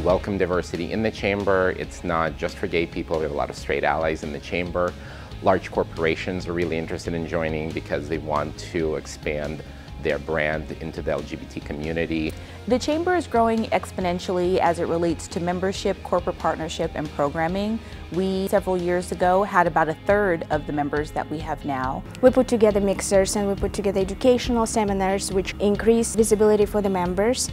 welcome diversity in the chamber. It's not just for gay people, we have a lot of straight allies in the chamber. Large corporations are really interested in joining because they want to expand their brand into the LGBT community. The Chamber is growing exponentially as it relates to membership, corporate partnership, and programming. We, several years ago, had about a third of the members that we have now. We put together mixers and we put together educational seminars which increase visibility for the members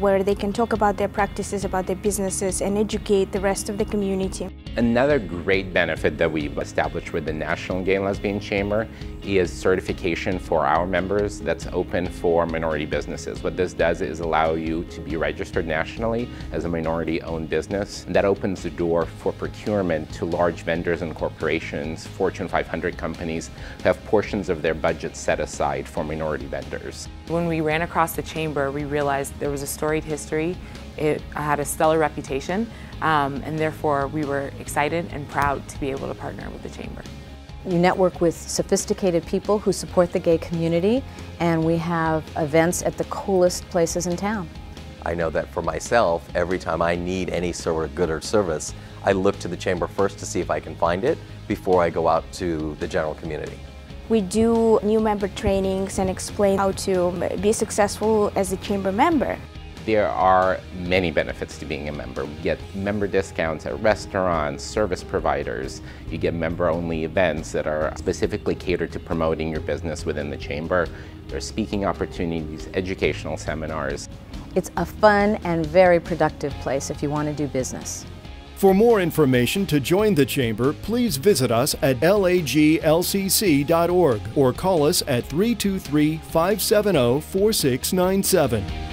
where they can talk about their practices, about their businesses, and educate the rest of the community. Another great benefit that we've established with the National Gay and Lesbian Chamber is certification for our members that's open for minority businesses. What this does is allow you to be registered nationally as a minority-owned business. That opens the door for procurement to large vendors and corporations, Fortune 500 companies, who have portions of their budget set aside for minority vendors. When we ran across the chamber, we realized there was a storied history. It had a stellar reputation, um, and therefore we were excited and proud to be able to partner with the chamber. You network with sophisticated people who support the gay community, and we have events at the coolest places in town. I know that for myself, every time I need any sort of good or service, I look to the chamber first to see if I can find it before I go out to the general community. We do new member trainings and explain how to be successful as a chamber member. There are many benefits to being a member. You get member discounts at restaurants, service providers. You get member-only events that are specifically catered to promoting your business within the chamber. There are speaking opportunities, educational seminars. It's a fun and very productive place if you want to do business. For more information to join the Chamber, please visit us at laglcc.org or call us at 323 570 4697.